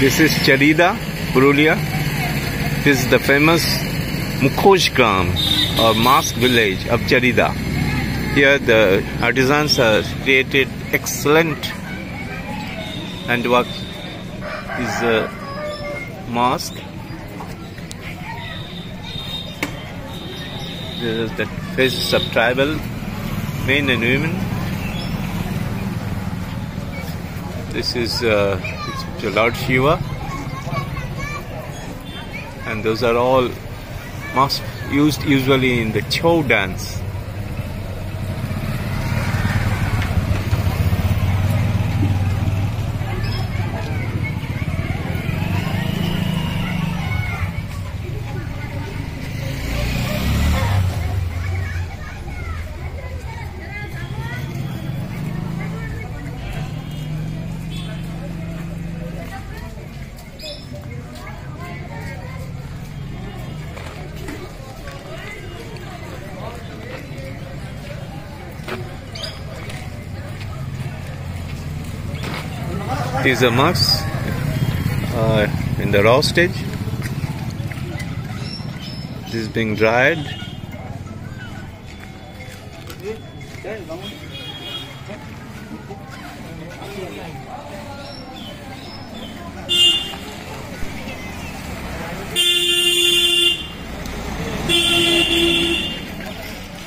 This is Charida, Purulia. This is the famous Mukhojgram or mosque village of Charida. Here the artisans have created excellent handwork. Is a mosque. This is the faces of tribal men and women. This is uh, Lord Shiva, and those are all must used usually in the Chhau dance. These are mugs uh, in the raw stage. This is being dried.